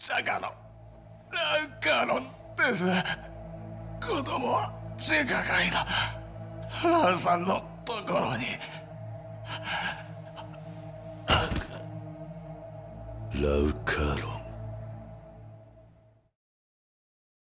カャカロンラウカロンです。子供は中華街のラウさんのところに。ラウカロン。